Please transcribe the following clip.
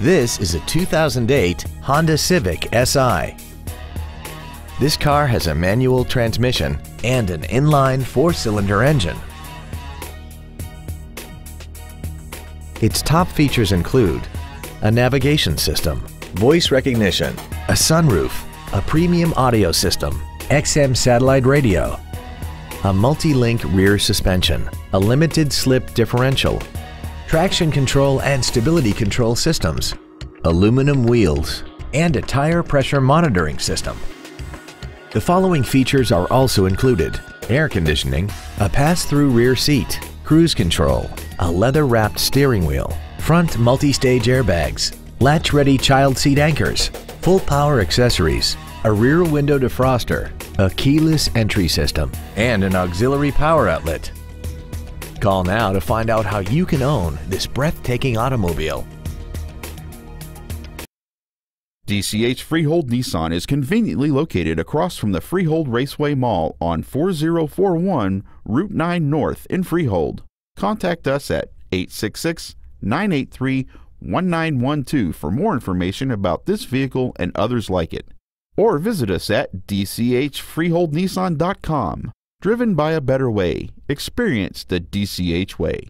This is a 2008 Honda Civic Si. This car has a manual transmission and an inline four-cylinder engine. Its top features include a navigation system, voice recognition, a sunroof, a premium audio system, XM satellite radio, a multi-link rear suspension, a limited slip differential, traction control and stability control systems, aluminum wheels, and a tire pressure monitoring system. The following features are also included air conditioning, a pass-through rear seat, cruise control, a leather-wrapped steering wheel, front multi-stage airbags, latch-ready child seat anchors, full power accessories, a rear window defroster, a keyless entry system, and an auxiliary power outlet. Call now to find out how you can own this breathtaking automobile. DCH Freehold Nissan is conveniently located across from the Freehold Raceway Mall on 4041 Route 9 North in Freehold. Contact us at 866 983 1912 for more information about this vehicle and others like it. Or visit us at dchfreeholdnissan.com. Driven by a better way. Experience the DCH way.